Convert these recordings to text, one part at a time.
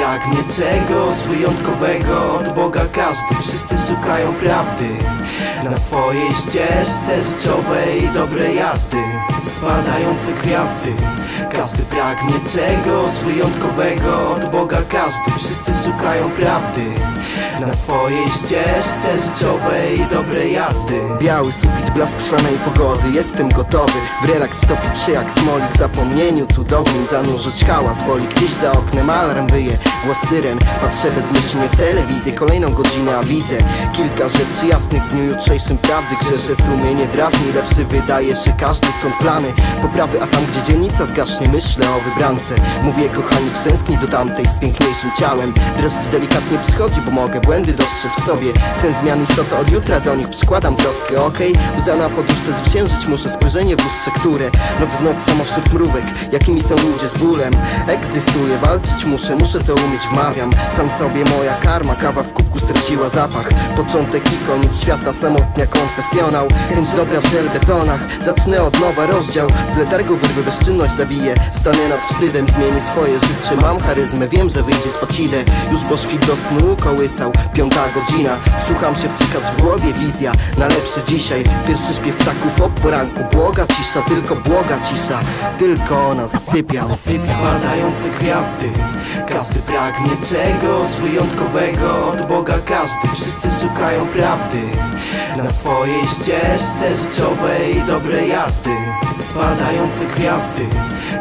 pragnie czegoś wyjątkowego. Od Boga Każdy, wszyscy szukają prawdy. Na swojej ścieżce życiowej dobrej jazdy. Spadające gwiazdy. Każdy pragnie czegoś wyjątkowego. Od Boga Każdy, wszyscy szukają prawdy. Na swojej ścieżce życiowej dobrej jazdy. Biały sufit, blask szklanej pogody. Jestem gotowy w relaks wtopić się jak smolik zapomnieniu cudownym zanurzyć hałas Woli gdzieś za oknem alarm wyje Głos syren, patrzę bezmyślnie w telewizję Kolejną godzinę, a widzę kilka rzeczy jasnych W dniu jutrzejszym. Prawdy grzeszę sumienie drażni Lepszy wydaje się każdy stąd plany? Poprawy, a tam gdzie dzielnica zgaśnie Myślę o wybrance. Mówię kochani, czy tęskni do tamtej z piękniejszym ciałem. Dreszcz delikatnie przychodzi, bo mogę błędy dostrzec w sobie. Sens zmian istotę od jutra do nich przykładam troskę, okej? Łza na poduszce zwyciężyć muszę spojrzenie w lustrze, które Noc w noc samo wśród mrówek, jakimi są ludzie z bólem Egzystuję, walczyć muszę, muszę to umieć, wmawiam. Sam sobie moja karma, kawa w kubku straciła zapach. Początek i koniec świata, samotnia konfesjonał. Chęć dobra w żelbetonach, zacznę od nowa rozdział. Z letargu wyrwę bezczynność zabiję. Stanę nad wstydem, zmienię swoje życie. Mam charyzmę, wiem, że wyjdzie spod idę Już bo świt do snu kołysał. Piąta godzina, słucham się wcykać w głowie wizja. Na lepsze dzisiaj, pierwszy śpiew ptaków o poranku. Błoga cisza, tylko błoga cisza. Tylko ona zasypia, zasypia. Spadające gwiazdy. Każdy pragnie czegoś wyjątkowego od Boga. Każdy, wszyscy szukają prawdy. Na swojej ścieżce życiowej dobrej jazdy Spadające gwiazdy.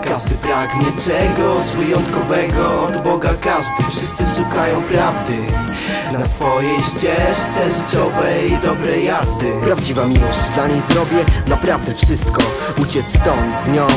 Każdy pragnie czegoś wyjątkowego od Boga. Każdy, wszyscy szukają prawdy Na swojej ścieżce życiowej dobrej jazdy. Prawdziwa miłość, dla niej zrobię naprawdę wszystko. Uciec stąd z nią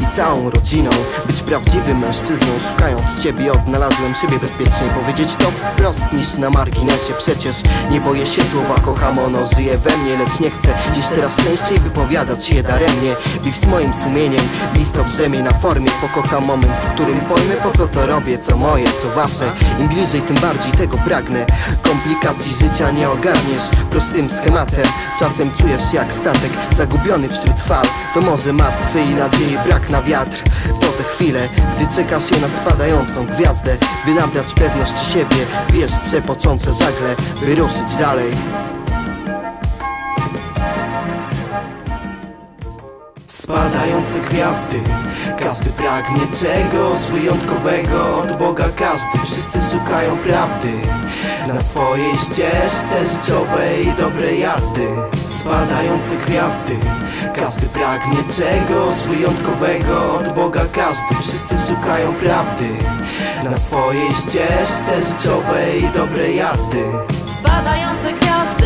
i całą rodziną. Być prawdziwym mężczyzną, szukając ciebie Odnalazłem siebie bezpiecznie. Powiedzieć to wprost niż na marginesie. Przecież nie boję się słowa kocham Ono żyje we mnie, lecz nie chcę Dziś teraz częściej wypowiadać je daremnie. Biw z moim sumieniem, list brzemię na formie. Pokocham moment, w którym pojmę po co to robię Co moje, co wasze. Im bliżej, tym bardziej tego pragnę Komplikacji życia nie ogarniesz Prostym schematem. Czasem czujesz jak statek Zagubiony wśród fal. To może martwy i nadziei brak na wiatr. To te chwile, gdy czekasz je na spadającą gwiazdę By nabrać pewności siebie. Wiesz, trzepoczące żagle By ruszyć dalej. Spadające gwiazdy pragnie czegoś wyjątkowego. Od Boga Każdy, wszyscy szukają prawdy. Na swojej ścieżce życiowej dobrej jazdy. Spadające gwiazdy. Każdy pragnie czegoś wyjątkowego. Od Boga Każdy, wszyscy szukają prawdy. Na swojej ścieżce życiowej dobrej jazdy. Spadające gwiazdy